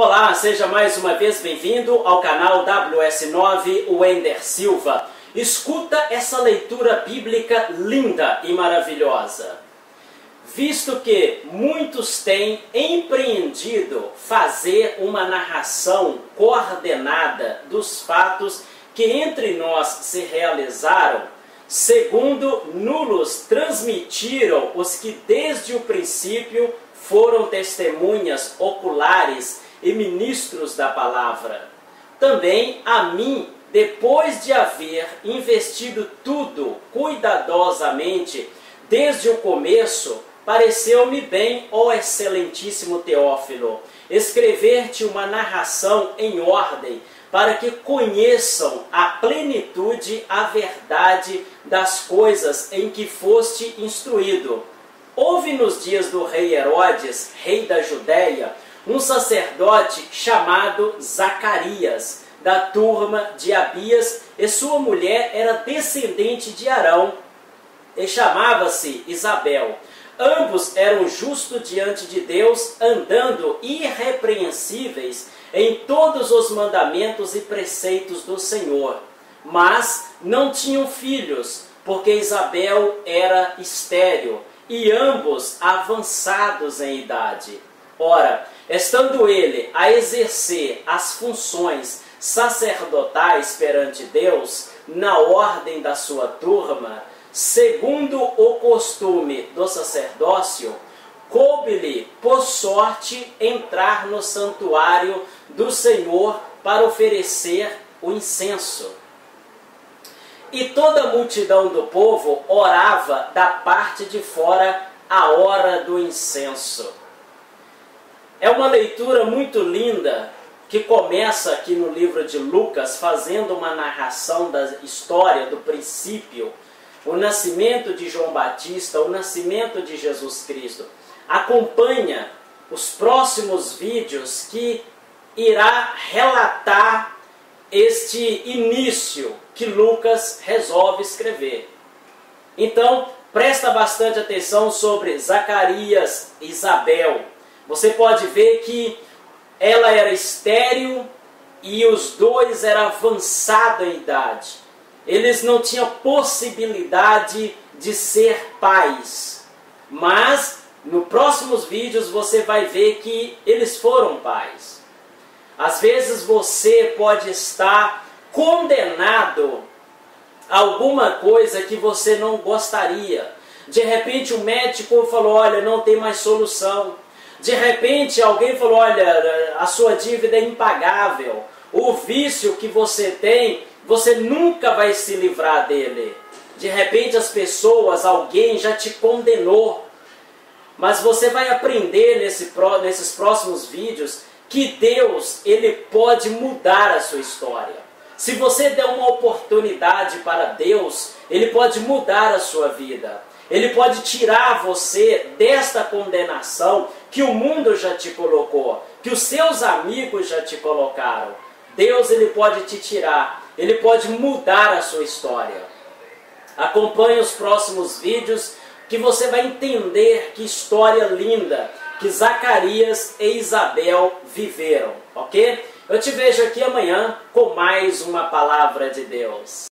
Olá, seja mais uma vez bem-vindo ao canal WS9 Wender Silva. Escuta essa leitura bíblica linda e maravilhosa. Visto que muitos têm empreendido fazer uma narração coordenada dos fatos que entre nós se realizaram, segundo nulos transmitiram os que desde o princípio foram testemunhas oculares e ministros da palavra. Também a mim, depois de haver investido tudo cuidadosamente desde o começo, pareceu-me bem, ó excelentíssimo Teófilo, escrever-te uma narração em ordem, para que conheçam a plenitude, a verdade das coisas em que foste instruído. Houve nos dias do rei Herodes, rei da Judéia, um sacerdote chamado Zacarias, da turma de Abias, e sua mulher era descendente de Arão, e chamava-se Isabel. Ambos eram justos diante de Deus, andando irrepreensíveis em todos os mandamentos e preceitos do Senhor. Mas não tinham filhos, porque Isabel era estéril, e ambos avançados em idade. Ora, estando ele a exercer as funções sacerdotais perante Deus, na ordem da sua turma, segundo o costume do sacerdócio, coube-lhe, por sorte, entrar no santuário do Senhor para oferecer o incenso. E toda a multidão do povo orava da parte de fora a hora do incenso. É uma leitura muito linda que começa aqui no livro de Lucas, fazendo uma narração da história do princípio, o nascimento de João Batista, o nascimento de Jesus Cristo. Acompanha os próximos vídeos que irá relatar este início que Lucas resolve escrever. Então, presta bastante atenção sobre Zacarias e Isabel você pode ver que ela era estéril e os dois eram avançados em idade. Eles não tinham possibilidade de ser pais. Mas nos próximos vídeos você vai ver que eles foram pais. Às vezes você pode estar condenado a alguma coisa que você não gostaria. De repente o médico falou: olha, não tem mais solução. De repente alguém falou: olha, a sua dívida é impagável. O vício que você tem, você nunca vai se livrar dele. De repente as pessoas, alguém já te condenou. Mas você vai aprender nesse, nesses próximos vídeos que Deus ele pode mudar a sua história. Se você der uma oportunidade para Deus, Ele pode mudar a sua vida. Ele pode tirar você desta condenação que o mundo já te colocou, que os seus amigos já te colocaram. Deus ele pode te tirar, ele pode mudar a sua história. Acompanhe os próximos vídeos que você vai entender que história linda que Zacarias e Isabel viveram, ok? Eu te vejo aqui amanhã com mais uma palavra de Deus.